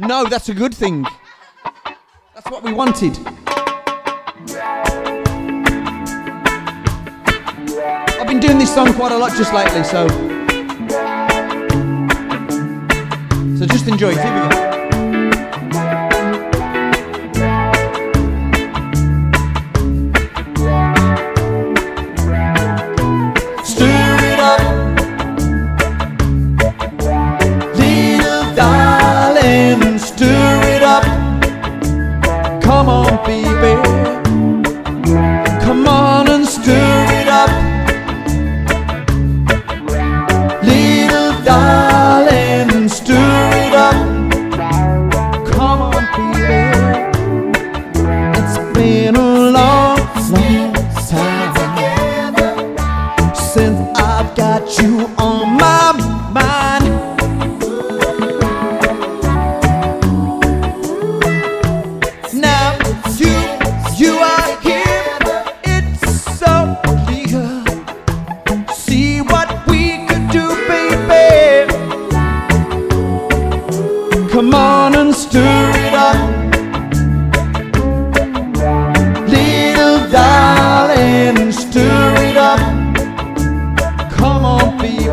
No, that's a good thing. That's what we wanted. I've been doing this song quite a lot just lately, so. So just enjoy it. Here we go. Come on, baby.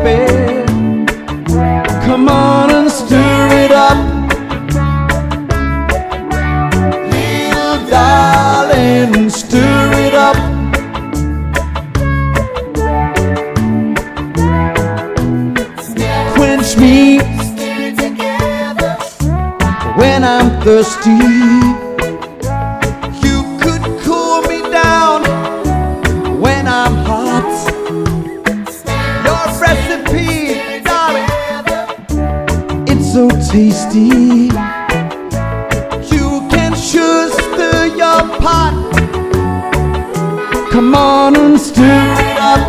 Baby. Come on and stir it up. Little darling, stir it up. Quench me when I'm thirsty. So tasty. You can sure stir your pot. Come on and stir it up.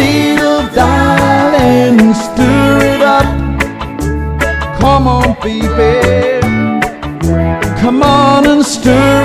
Little darling, stir it up. Come on, baby. Come on and stir.